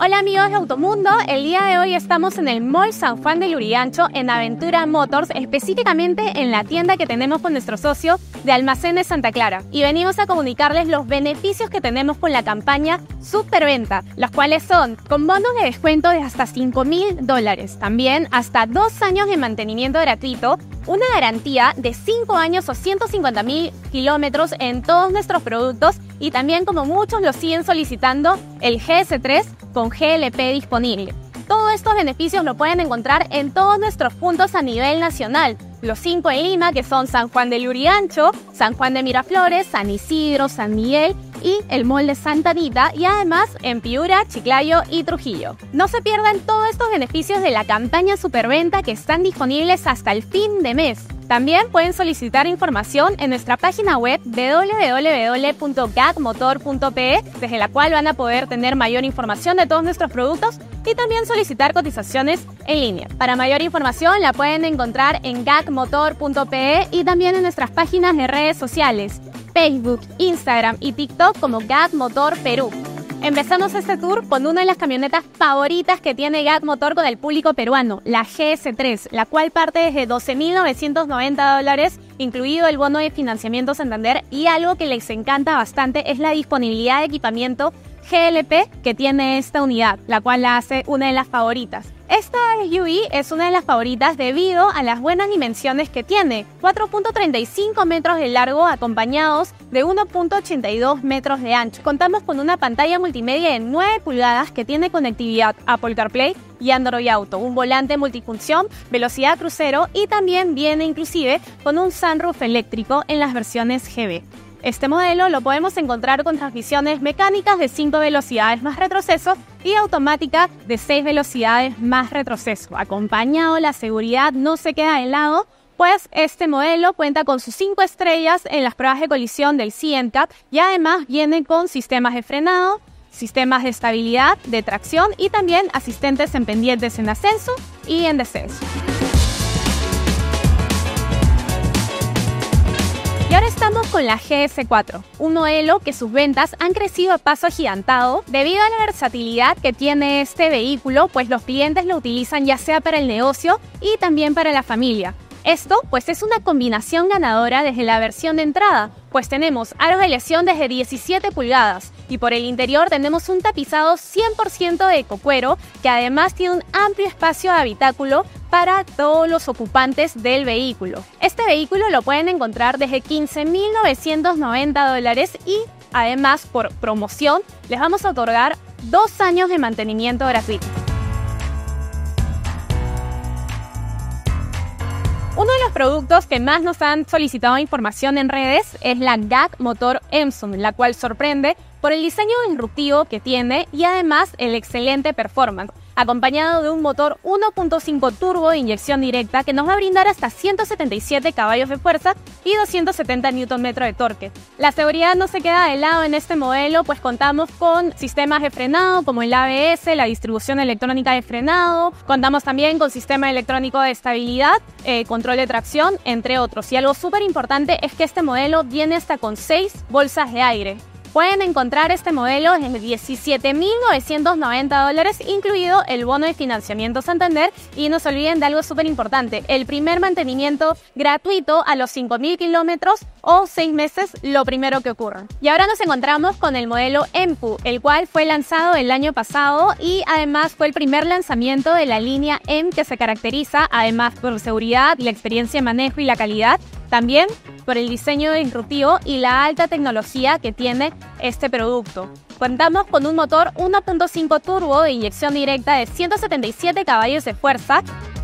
Hola amigos de Automundo, el día de hoy estamos en el Mall San Juan de Lurigancho en Aventura Motors, específicamente en la tienda que tenemos con nuestro socio de Almacenes Santa Clara. Y venimos a comunicarles los beneficios que tenemos con la campaña Superventa, los cuales son con bonos de descuento de hasta 5 mil dólares, también hasta dos años de mantenimiento gratuito, una garantía de 5 años o 150 mil kilómetros en todos nuestros productos y también como muchos lo siguen solicitando el GS3 con GLP disponible. Todos estos beneficios lo pueden encontrar en todos nuestros puntos a nivel nacional. Los cinco en Lima, que son San Juan de Lurigancho, San Juan de Miraflores, San Isidro, San Miguel y el Molde Santa Anita, y además en Piura, Chiclayo y Trujillo. No se pierdan todos estos beneficios de la campaña Superventa que están disponibles hasta el fin de mes. También pueden solicitar información en nuestra página web www.gagmotor.pe, desde la cual van a poder tener mayor información de todos nuestros productos y también solicitar cotizaciones en línea. Para mayor información la pueden encontrar en gagmotor.pe y también en nuestras páginas de redes sociales, Facebook, Instagram y TikTok como Gagmotor Perú. Empezamos este tour con una de las camionetas favoritas que tiene GAT Motor con el público peruano, la GS3, la cual parte desde 12.990 dólares, incluido el bono de financiamiento Santander, y algo que les encanta bastante es la disponibilidad de equipamiento GLP que tiene esta unidad, la cual la hace una de las favoritas. Esta SUV es una de las favoritas debido a las buenas dimensiones que tiene, 4.35 metros de largo acompañados de 1.82 metros de ancho. Contamos con una pantalla multimedia de 9 pulgadas que tiene conectividad Apple CarPlay y Android Auto, un volante multifunción, velocidad crucero y también viene inclusive con un sunroof eléctrico en las versiones GB. Este modelo lo podemos encontrar con transmisiones mecánicas de 5 velocidades más retroceso y automática de 6 velocidades más retroceso. Acompañado, la seguridad no se queda de lado, pues este modelo cuenta con sus 5 estrellas en las pruebas de colisión del CNCAP y además viene con sistemas de frenado, sistemas de estabilidad, de tracción y también asistentes en pendientes en ascenso y en descenso. Ahora estamos con la GS4, un modelo que sus ventas han crecido a paso agigantado debido a la versatilidad que tiene este vehículo, pues los clientes lo utilizan ya sea para el negocio y también para la familia. Esto pues es una combinación ganadora desde la versión de entrada, pues tenemos aros de lesión desde 17 pulgadas y por el interior tenemos un tapizado 100% de ecocuero que además tiene un amplio espacio de habitáculo para todos los ocupantes del vehículo. Este vehículo lo pueden encontrar desde 15.990 dólares y además por promoción les vamos a otorgar dos años de mantenimiento gratuito. Uno de los productos que más nos han solicitado información en redes es la GAC Motor Emson, la cual sorprende por el diseño disruptivo que tiene y además el excelente performance acompañado de un motor 1.5 turbo de inyección directa que nos va a brindar hasta 177 caballos de fuerza y 270 Nm de torque. La seguridad no se queda de lado en este modelo, pues contamos con sistemas de frenado como el ABS, la distribución electrónica de frenado, contamos también con sistema electrónico de estabilidad, eh, control de tracción, entre otros. Y algo súper importante es que este modelo viene hasta con 6 bolsas de aire. Pueden encontrar este modelo en 17.990 dólares, incluido el bono de financiamiento Santander. Y no se olviden de algo súper importante, el primer mantenimiento gratuito a los 5.000 kilómetros o 6 meses, lo primero que ocurra. Y ahora nos encontramos con el modelo EMPU, el cual fue lanzado el año pasado y además fue el primer lanzamiento de la línea M que se caracteriza además por seguridad, la experiencia de manejo y la calidad también por el diseño disruptivo y la alta tecnología que tiene este producto. Contamos con un motor 1.5 turbo de inyección directa de 177 caballos de fuerza.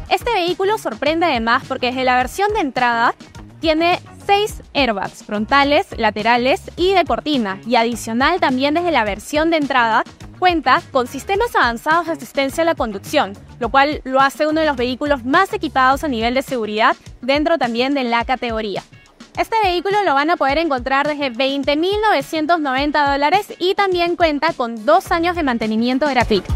Este vehículo sorprende además porque desde la versión de entrada tiene 6 airbags frontales, laterales y de cortina y adicional también desde la versión de entrada cuenta con sistemas avanzados de asistencia a la conducción, lo cual lo hace uno de los vehículos más equipados a nivel de seguridad dentro también de la categoría. Este vehículo lo van a poder encontrar desde 20.990 dólares y también cuenta con dos años de mantenimiento gratuito.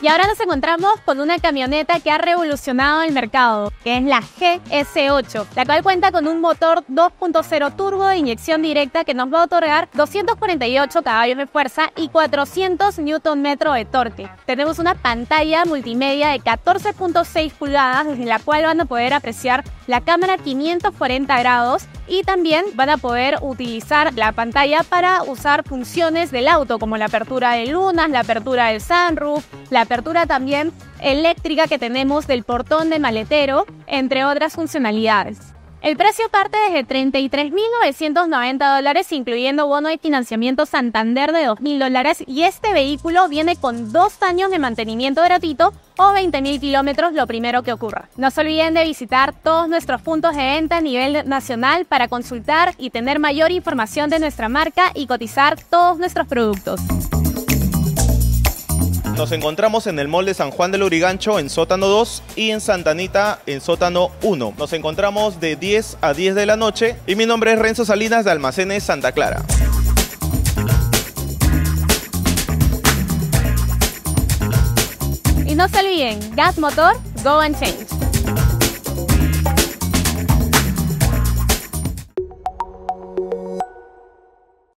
Y ahora nos encontramos con una camioneta que ha revolucionado el mercado, que es la GS8, la cual cuenta con un motor 2.0 turbo de inyección directa que nos va a otorgar 248 caballos de fuerza y 400 Nm de torque. Tenemos una pantalla multimedia de 14.6 pulgadas desde la cual van a poder apreciar la cámara 540 grados y también van a poder utilizar la pantalla para usar funciones del auto como la apertura de lunas, la apertura del sunroof, la apertura también eléctrica que tenemos del portón de maletero, entre otras funcionalidades. El precio parte desde 33.990 dólares, incluyendo bono de financiamiento Santander de 2.000 dólares, y este vehículo viene con dos años de mantenimiento gratuito o 20.000 kilómetros lo primero que ocurra. No se olviden de visitar todos nuestros puntos de venta a nivel nacional para consultar y tener mayor información de nuestra marca y cotizar todos nuestros productos. Nos encontramos en el Mall de San Juan del Urigancho en sótano 2 y en Santa Anita en sótano 1. Nos encontramos de 10 a 10 de la noche y mi nombre es Renzo Salinas de Almacenes Santa Clara. Y no se olviden, Gas Motor, Go and Change.